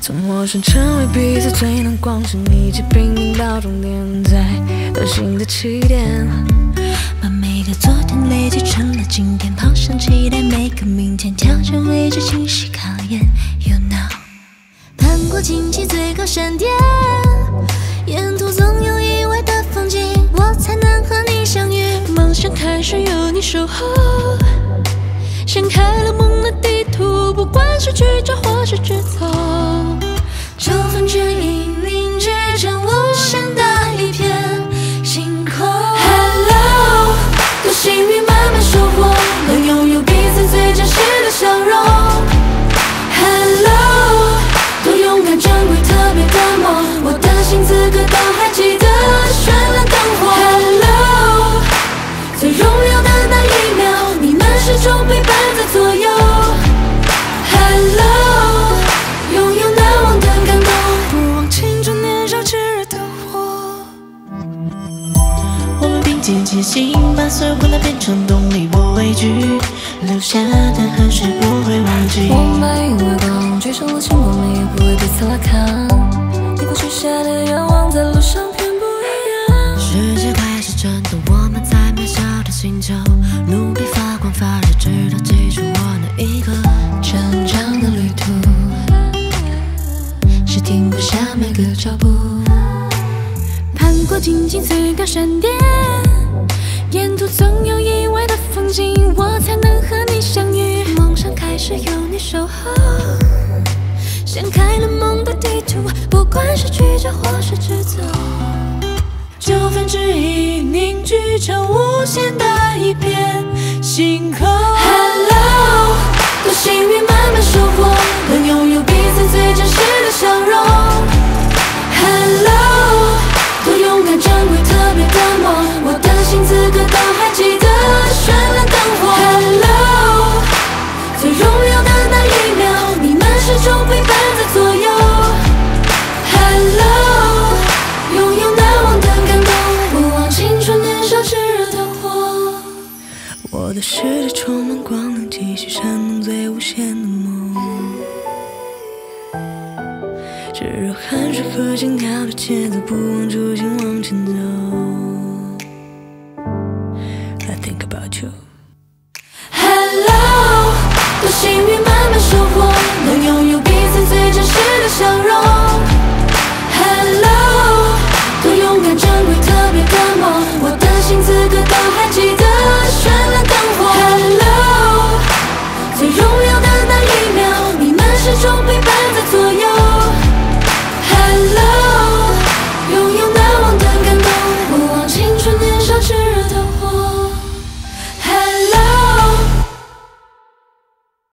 从陌生成为彼此最能光是一起拼命到终点，在到新的起点。把每个昨天累积成了今天，抛向期待每个明天，调整未知清晰荆棘最高山巅，沿途总有意外的风景，我才能和你相遇。梦想开始有你守候，掀开了梦的地图，不管是曲折或是直走。并肩前行，把所有困难变成动力，不畏惧，留下的痕迹不会忘记。我们因为光追上了星光，也不会彼此拉开。你不许下的愿望，在路上偏不一样。世界开始转动，我们在渺小的星球，努力发光发热，直到记住我那一刻。成长的旅途是停不下每个脚步。攀过荆棘最高山巅，沿途总有意外的风景，我才能和你相遇。梦想开始有你守候，掀开了梦的地图，不管是曲折或是直走。九分之一凝聚成无限的一片星空。Hello，多幸运实现的梦。炙热汗水和心跳的节奏不忘初心往前走。I think about you